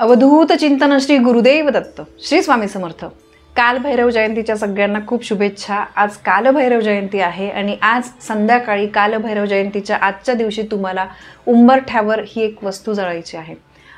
अवधूत चिंतन श्री गुरुदेव दत्त श्री स्वामी समर्थ. कालभैरव जयंतीच्या सगळ्यांना खूप शुभेच्छा. आज कालभैरव जयंती आहे आणि आज संध्याकाळी कालभैरव जयंतीच्या आजच्या दिवशी तुम्हाला उंबरठ्यावर ही एक वस्तू जळायची आहे.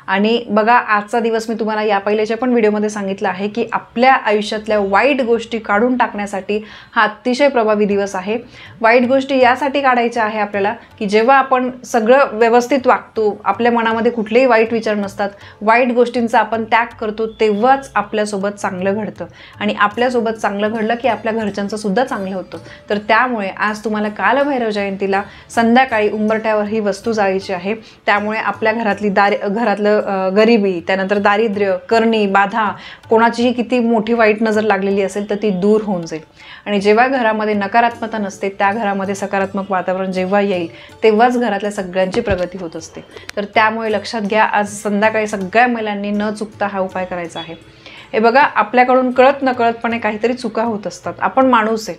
आणि बघा आजचा दिवस मी तुम्हाला या पहिल्याच्या पण व्हिडिओमध्ये सांगितलं आहे की आपल्या आयुष्यातल्या वाईट गोष्टी काढून टाकण्यासाठी हा अतिशय प्रभावी दिवस आहे. वाईट गोष्टी यासाठी काढायच्या आहे आपल्याला की जेव्हा आपण सगळं व्यवस्थित वागतो आपल्या मनामध्ये कुठलेही वाईट विचार नसतात वाईट गोष्टींचा आपण त्याग करतो तेव्हाच आपल्यासोबत चांगलं घडतं. आणि आपल्यासोबत चांगलं घडलं की आपल्या घरच्यांचं सुद्धा चांगलं होतं. तर त्यामुळे आज तुम्हाला कालभैरव जयंतीला संध्याकाळी उंबरट्यावर ही वस्तू जायची आहे. त्यामुळे आपल्या घरातली दार घरातलं गरिबी त्यानंतर दारिद्र्य करणी बाधा कोणाचीही किती मोठी वाईट नजर लागलेली असेल तर ती दूर होऊन जाईल. आणि जेव्हा घरामध्ये नकारात्मकता नसते त्या घरामध्ये सकारात्मक वातावरण जेव्हा येईल तेव्हाच घरातल्या सगळ्यांची प्रगती होत असते. तर त्यामुळे लक्षात घ्या आज संध्याकाळी सगळ्या महिलांनी न चुकता हा उपाय करायचा आहे. हे बघा आपल्याकडून कळत नकळतपणे काहीतरी चुका होत असतात. आपण माणूस आहे.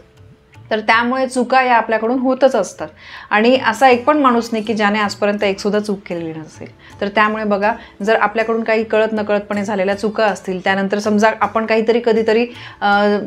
तर त्यामुळे चुका या आपल्याकडून होतच असतात. आणि असा एक पण माणूस नाही की ज्याने आजपर्यंत एकसुद्धा चूक केलेली नसेल. तर त्यामुळे बघा जर आपल्याकडून काही कळत नकळतपणे झालेल्या चुका असतील त्यानंतर समजा आपण काहीतरी कधीतरी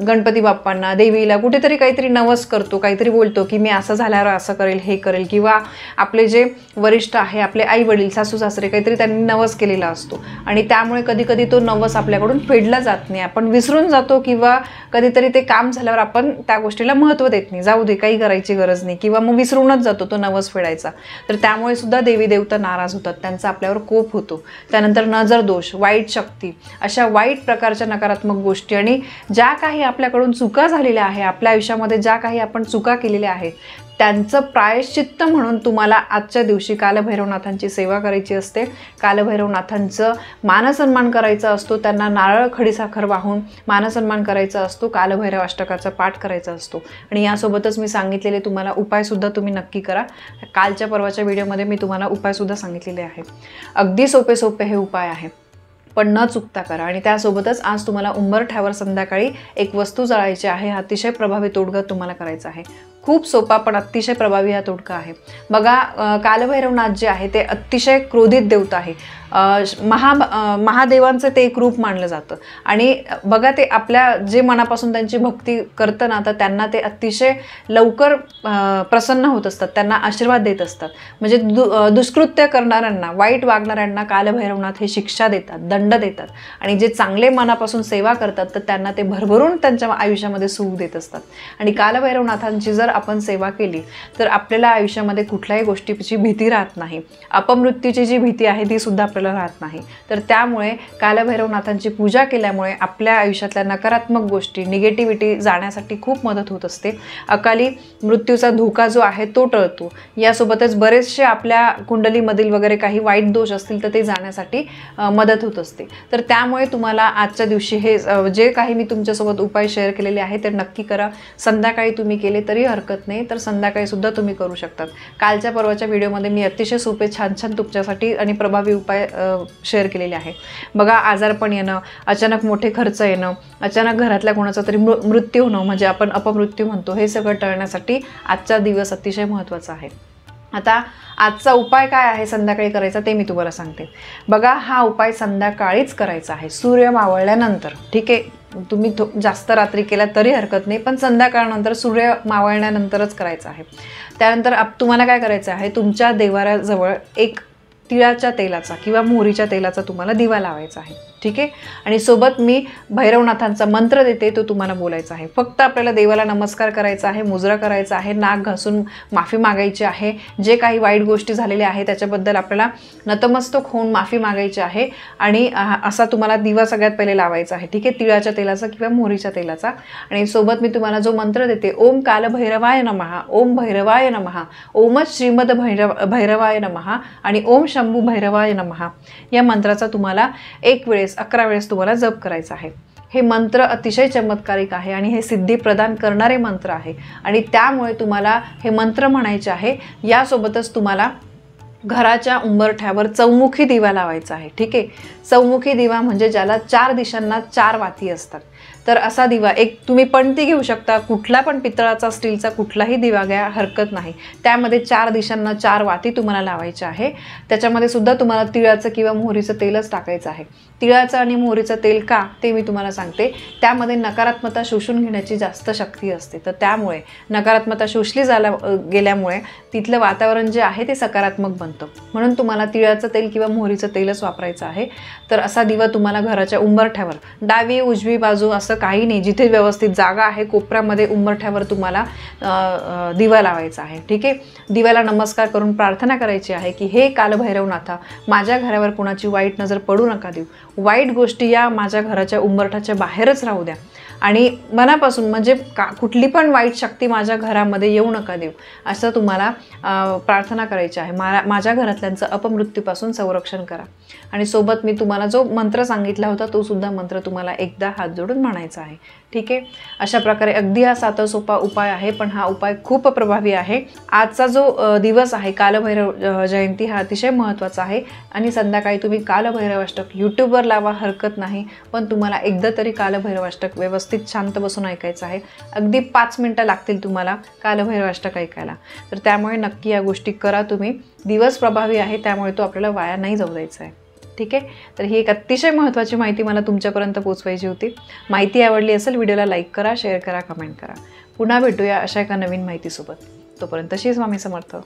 गणपती बाप्पांना देवीला कुठेतरी काहीतरी नवस करतो काहीतरी बोलतो की मी असं झाल्यावर असं करेल हे करेल किंवा आपले जे वरिष्ठ आहे आपले आई वडील सासू सासरे काहीतरी त्यांनी नवस केलेला असतो. आणि त्यामुळे कधी कधी तो नवस आपल्याकडून फेडला जात नाही. आपण विसरून जातो किंवा कधीतरी ते काम झाल्यावर आपण त्या गोष्टीला महत्त्व देत नाही. जाऊ दे काही करायची गरज नाही. किंवा मग विसरूनच जातो तो नवस फेडायचा. तर त्यामुळे सुद्धा देवी देवता नाराज होतात. त्यांचा आपल्यावर कोप होतो. त्यानंतर नजर दोष वाईट शक्ती अशा वाईट प्रकारच्या नकारात्मक गोष्टी. आणि ज्या काही आपल्याकडून चुका झालेल्या आहे आपल्या आयुष्यामध्ये ज्या काही आपण चुका केलेल्या आहेत त्यांचं प्रायश्चित्त म्हणून तुम्हाला आजच्या दिवशी कालभैरवनाथांची सेवा करायची असते. कालभैरवनाथांचं मानसन्मान करायचा असतो. त्यांना नारळ खडीसाखर वाहून मानसन्मान करायचा असतो. कालभैरव अष्टकाचा पाठ करायचा असतो. आणि यासोबतच मी सांगितलेले तुम्हाला उपायसुद्धा तुम्ही नक्की करा. कालच्या परवाच्या व्हिडिओमध्ये मी तुम्हाला उपायसुद्धा सांगितलेले आहे अगदी सोपे सोपे हे उपाय आहे पण न चुकता करा. आणि त्यासोबतच आज तुम्हाला उंबरठ्यावर संध्याकाळी एक वस्तू जळायची आहे. हा अतिशय प्रभावी तोडगा तुम्हाला करायचा आहे. खूप सोपा पण अतिशय प्रभावी हा तोडगा आहे. बघा कालभैरवनाथ जे आहे ते अतिशय क्रोधित देवता आहे. महा महादेवांचं ते एक रूप मानलं जातं. आणि बघा ते आपल्या जे मनापासून त्यांची भक्ती करतं ना तर त्यांना ते अतिशय लवकर प्रसन्न होत असतात. त्यांना आशीर्वाद देत असतात. म्हणजे दु दुष्कृत्य करणाऱ्यांना वाईट वागणाऱ्यांना कालभैरवनाथ हे शिक्षा देतात दंड देतात. आणि जे चांगले मनापासून सेवा करतात तर त्यांना ते भरभरून त्यांच्या आयुष्यामध्ये सुख देत असतात. आणि कालभैरवनाथांची जर आपण सेवा केली तर आपल्याला आयुष्यामध्ये कुठल्याही गोष्टीची भीती राहत नाही. अपमृत्यूची जी भीती आहे ती सुद्धा आपल्याला राहत नाही. तर त्यामुळे कालभैरवनाथांची पूजा केल्यामुळे आपल्या आयुष्यातल्या नकारात्मक गोष्टी निगेटिव्हिटी जाण्यासाठी खूप मदत होत असते. अकाली मृत्यूचा धोका जो आहे तो टळतो. यासोबतच बरेचसे आपल्या कुंडलीमधील वगैरे काही वाईट दोष असतील तर ते जाण्यासाठी मदत होत असते. तर त्यामुळे तुम्हाला आजच्या दिवशी हे जे काही मी तुमच्यासोबत उपाय शेअर केलेले आहे ते नक्की करा. संध्याकाळी तुम्ही केले तरी हरकत नाही तर संध्याकाळी सुद्धा तुम्ही करू शकतात. कालच्या परवाच्या व्हिडिओमध्ये मी अतिशय सोपे छान छान तुमच्यासाठी आणि प्रभावी उपाय शेअर केलेले आहे. बघा आजारपण येणं अचानक मोठे खर्च येणं अचानक घरातल्या कोणाचा तरी मृ मृत्यू होणं म्हणजे आपण अपमृत्यू म्हणतो हे सगळं टळण्यासाठी आजचा दिवस अतिशय महत्त्वाचा आहे. आता आजचा उपाय काय आहे संध्याकाळी करायचा ते मी तुम्हाला सांगते. बघा हा उपाय संध्याकाळीच करायचा आहे. सूर्य मावळल्यानंतर ठीक आहे तुम्ही थो जास्त रात्री केला तरी हरकत नाही पण संध्याकाळनंतर सूर्य मावळण्यानंतरच करायचं आहे. त्यानंतर आप तुम्हाला काय करायचं आहे तुमच्या देवाऱ्याजवळ एक तिळाच्या तेलाचा किंवा मोहरीच्या तेलाचा तुम्हाला दिवा लावायचा आहे. ठीक आहे? आणि सोबत मी भैरवनाथांचा मंत्र देते तो तुम्हाला बोलायचा आहे. फक्त आपल्याला देवाला नमस्कार करायचा आहे मुजरा करायचा आहे नाक घासून माफी मागायची आहे जे काही वाईट गोष्टी झालेल्या आहे त्याच्याबद्दल आपल्याला नतमस्तक होऊन माफी मागायची आहे. आणि असा तुम्हाला दिवा सगळ्यात पहिले लावायचा आहे ठीक आहे? तिळाच्या तेलाचा किंवा मोहरीच्या तेलाचा. आणि सोबत मी तुम्हाला जो मंत्र देते ओम कालभैरवाय नमहा ओम भैरवाय नमहा ओमच श्रीमद भैरव भैरवाय नमहा आणि ओम शंभू भैरवाय नमहा या मंत्राचा तुम्हाला एक वेळेस अकरा वेळेस तुम्हाला जप करायचा आहे. हे मंत्र अतिशय चमत्कारिक आहे आणि हे सिद्धी प्रदान करणारे मंत्र आहे. आणि त्यामुळे तुम्हाला हे मंत्र म्हणायचे आहे यासोबतच तुम्हाला घराच्या उंबरठ्यावर चौमुखी दिवा लावायचा आहे. ठीक आहे? चौमुखी दिवा म्हणजे ज्याला चार दिशांना चार वाती असतात. तर असा दिवा एक तुम्ही पणती घेऊ शकता कुठला पण पितळाचा स्टीलचा कुठलाही दिवा घ्या हरकत नाही. त्यामध्ये चार दिशांना चार वाती तुम्हाला लावायच्या आहे. त्याच्यामध्ये सुद्धा तुम्हाला तिळाचं किंवा मोहरीचं तेलच टाकायचं आहे. तिळाचं आणि मोहरीचं तेल का ते मी तुम्हाला सांगते. त्यामध्ये नकारात्मकता शोषून घेण्याची जास्त शक्ती असते. तर त्यामुळे नकारात्मकता शोषली झाल्या गेल्यामुळे तिथलं वातावरण जे आहे ते सकारात्मक बनतं. म्हणून तुम्हाला तिळाचं तेल किंवा मोहरीचं तेलच वापरायचं आहे. तर असा दिवा तुम्हाला घराच्या उंबरठ्यावर डावी उजवी बाजू असं काही नाही. जिथे व्यवस्थित जागा आहे कोपऱ्यामध्ये उंबरठ्यावर तुम्हाला दिवा लावायचा आहे. ठीक आहे? दिव्याला नमस्कार करून प्रार्थना करायची आहे की हे कालभैरवनाथा माझ्या घरावर कोणाची वाईट नजर पडू नका देऊ. वाईट गोष्टी या माझ्या घराच्या उंबरठ्याच्या बाहेरच राहू द्या. आणि मनापासून म्हणजे का कुठली पण वाईट शक्ती माझ्या घरामध्ये येऊ नका देऊ असं तुम्हाला प्रार्थना करायची आहे. मा माझ्या घरातल्यांचं अपमृत्यूपासून संरक्षण करा. आणि सोबत मी तुम्हाला जो मंत्र सांगितला होता तो सुद्धा मंत्र तुम्हाला एकदा हात जोडून म्हणायचा आहे. ठीक आहे? अशा प्रकारे अगदी हा साधा सोपा उपाय आहे पण हा उपाय खूप प्रभावी आहे. आजचा जो दिवस आहे कालभैरव जयंती हा अतिशय महत्त्वाचा आहे. आणि संध्याकाळी तुम्ही कालभैरवाष्टक यूट्यूबवर लावा हरकत नाही. पण तुम्हाला एकदा तरी कालभैरवाष्टक व्यवस्थित शांत बसून ऐकायचं आहे. अगदी पाच मिनटं लागतील तुम्हाला कालभैरवाष्टक ऐकायला. तर त्यामुळे नक्की या गोष्टी करा तुम्ही. दिवस प्रभावी आहे त्यामुळे तो आपल्याला वाया नाही जाऊ द्यायचा आहे. ठीक आहे? तर ही एक अतिशय महत्त्वाची माहिती मला तुमच्यापर्यंत पोचवायची होती. माहिती आवडली असेल व्हिडिओला लाईक करा शेअर करा कमेंट करा. पुन्हा भेटूया अशा एका नवीन माहितीसोबत. तोपर्यंत श्री स्वामी समर्थ.